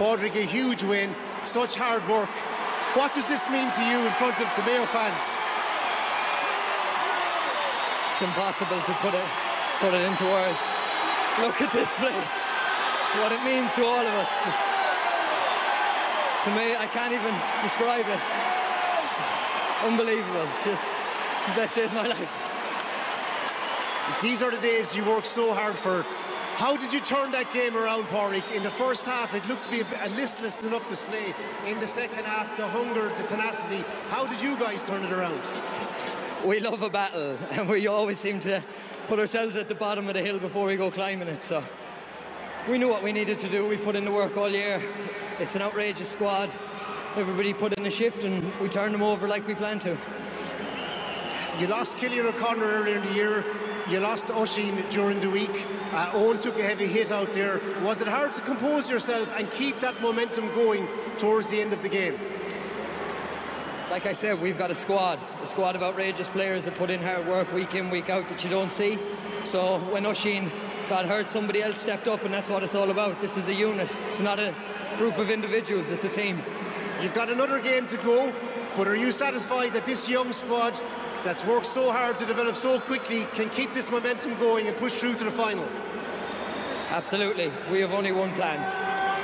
Padraig, a huge win, such hard work. What does this mean to you in front of the Mayo fans? It's impossible to put it, put it into words. Look at this place. What it means to all of us. To me, I can't even describe it. It's unbelievable. It's just the best days of my life. These are the days you work so hard for. How did you turn that game around, Padraig? In the first half, it looked to be a, a listless enough display. In the second half, the hunger, the tenacity. How did you guys turn it around? We love a battle, and we always seem to put ourselves at the bottom of the hill before we go climbing it. So we knew what we needed to do. We put in the work all year. It's an outrageous squad. Everybody put in a shift, and we turned them over like we planned to. You lost Cillian O'Connor earlier in the year. You lost Oisín during the week. Uh, Eoghan took a heavy hit out there. Was it hard to compose yourself and keep that momentum going towards the end of the game? Like I said, we've got a squad, a squad of outrageous players that put in hard work week in, week out that you don't see. So when Oisín got hurt, somebody else stepped up, and that's what it's all about. This is a unit. It's not a group of individuals, it's a team. You've got another game to go, but are you satisfied that this young squad that's worked so hard to develop so quickly can keep this momentum going and push through to the final? Absolutely. We have only one plan